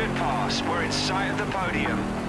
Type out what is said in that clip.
Good pass. We're in sight of the podium.